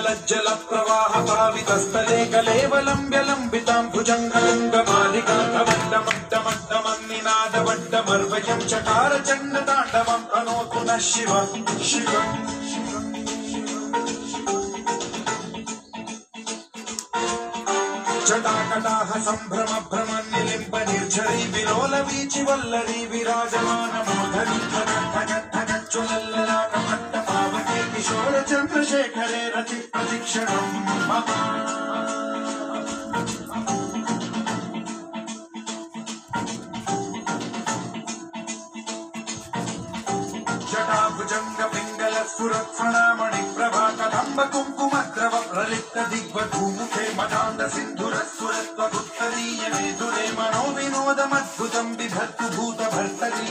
जटाटवी गलज्जल प्रवाह पावितस्थले गलेवलम्ब्य लम्बितां भुजङ्गलिङ्गमालिकान्तवड्डमड्डमड्डमन्निनादवड्डमर्वयं चकार चण्डताण्डवं तनोतु नः शिव। शिव। जटाकटाः सम्भ्रम भ्रम निलिम्ब निर्झरी विलोल वीचि वल्लरी विराजमान క్షణం జటాభుజంగ పింగళ సురక్షణామణి ప్రభాకదంబ కుంకుమ ద్రవ ప్రలిప్త దిగ్వ భూముఖే మఠాండ సింధుర సురత్వ గుప్తదీయ మేధురే మనో వినోదమద్భుతం బిభర్తు భూత భర్తరీ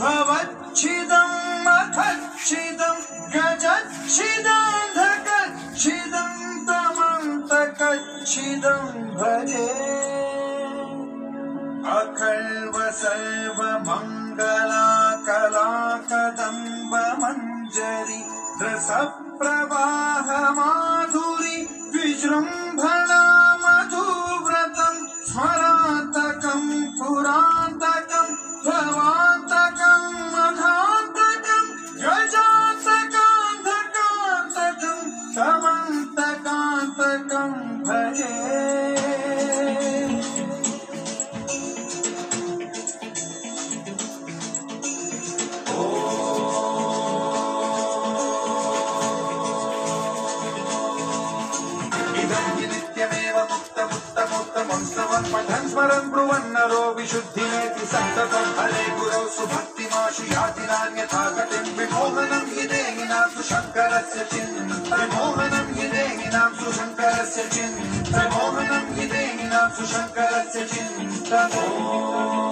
पुरच्छिदं भवच्छिदं मखच्छिदं गजच्छिदान्धकच्छिदं तमन्तकच्छिदं भजे। अखल्व सर्व मङ्गला कला कदम्ब मञ्जरि प्रवाह माधुरि विजृम्भणा नित्यमेव पठन् स्मरन् ब्रुवन्नरो विशुद्धिमेति सन्ततं हरे गुरौ सुभक्तिमाशु याति नान्यथा गतिं विमोहनं हि देहिनां सुशङ्करस्य चिन् विमोहनं हि देहिनां सुशङ्करस्य चिन् विमोहनं हि देहिनां सुशङ्करस्य चिन्तनम्